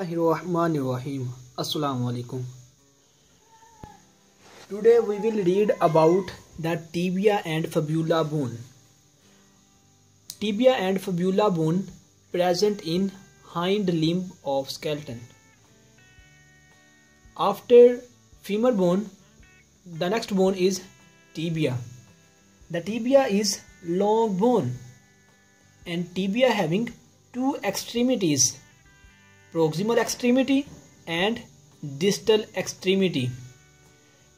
Bismillahirrahmanirrahim. Assalamu alaikum. Today we will read about the tibia and fibula bone. Tibia and fibula bone present in hind limb of skeleton. After femur bone, the next bone is tibia. The tibia is long bone and tibia having two extremities proximal extremity and distal extremity.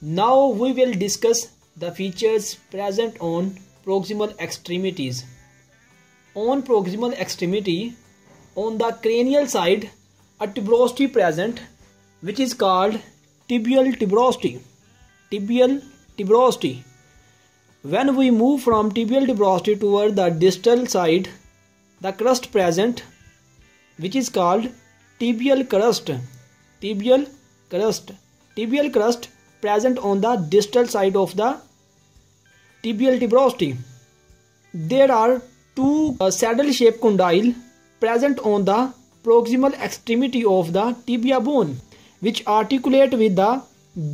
Now we will discuss the features present on proximal extremities. On proximal extremity, on the cranial side, a tuberosity present which is called tibial tuberosity. Tibial tuberosity. When we move from tibial tuberosity toward the distal side, the crust present which is called tibial crest tibial crest tibial crest present on the distal side of the tibial tuberosity there are two saddle shape condyle present on the proximal extremity of the tibia bone which articulate with the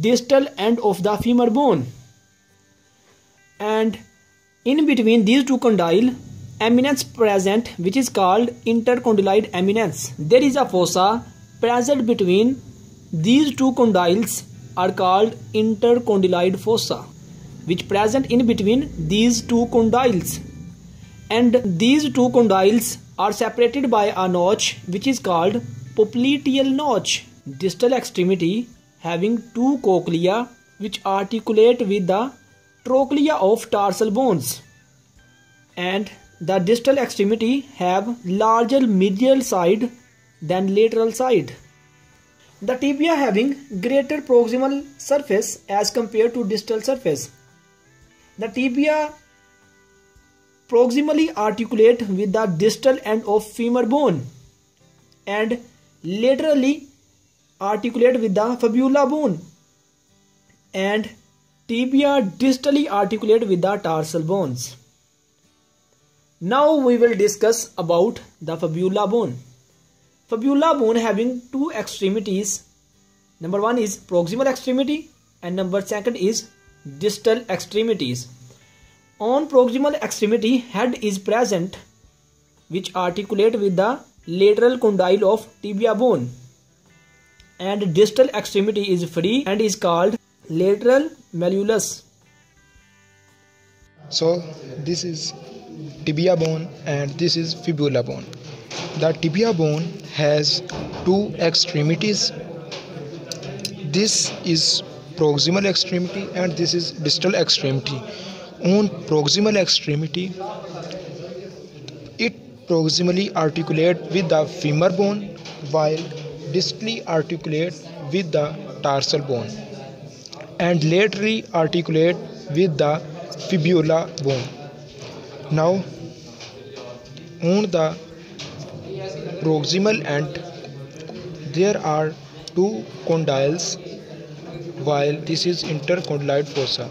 distal end of the femur bone and in between these two condyle eminence present which is called intercondyloid eminence. There is a fossa present between these two condyles are called intercondyloid fossa which present in between these two condyles. And these two condyles are separated by a notch which is called popliteal notch. Distal extremity having two cochlea which articulate with the trochlea of tarsal bones. And the distal extremity have larger medial side than lateral side. The tibia having greater proximal surface as compared to distal surface. The tibia proximally articulate with the distal end of femur bone and laterally articulate with the fibula bone and tibia distally articulate with the tarsal bones. Now we will discuss about the fibula bone. Fibula bone having two extremities. Number one is proximal extremity and number second is distal extremities. On proximal extremity head is present which articulate with the lateral condyle of tibia bone and distal extremity is free and is called lateral malleolus. So this is tibia bone and this is fibula bone. The tibia bone has two extremities. This is proximal extremity and this is distal extremity. On proximal extremity it proximally articulate with the femur bone while distally articulate with the tarsal bone and laterally articulate with the fibula bone now on the proximal end. There are two condyles while this is intercondyloid fossa.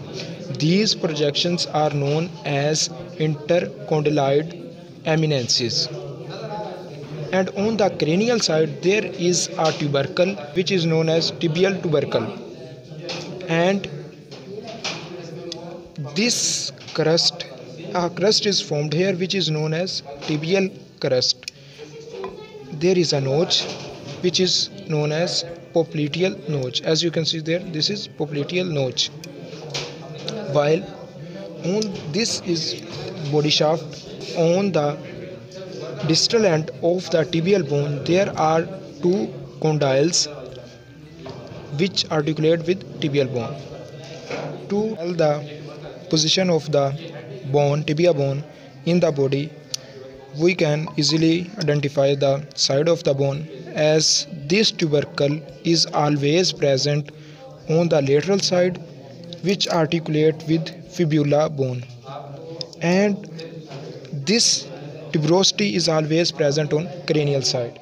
These projections are known as intercondyloid eminences. And on the cranial side there is a tubercle which is known as tibial tubercle. And this crust a crust is formed here which is known as tibial crust. There is a notch which is known as popliteal notch. As you can see there this is popliteal notch. While on this is body shaft on the distal end of the tibial bone there are two condyles which articulate with tibial bone. To tell the position of the bone tibia bone in the body we can easily identify the side of the bone as this tubercle is always present on the lateral side which articulate with fibula bone. And this tuberosity is always present on cranial side